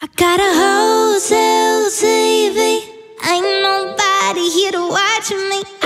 I got a wholesale TV. Ain't nobody here to watch me.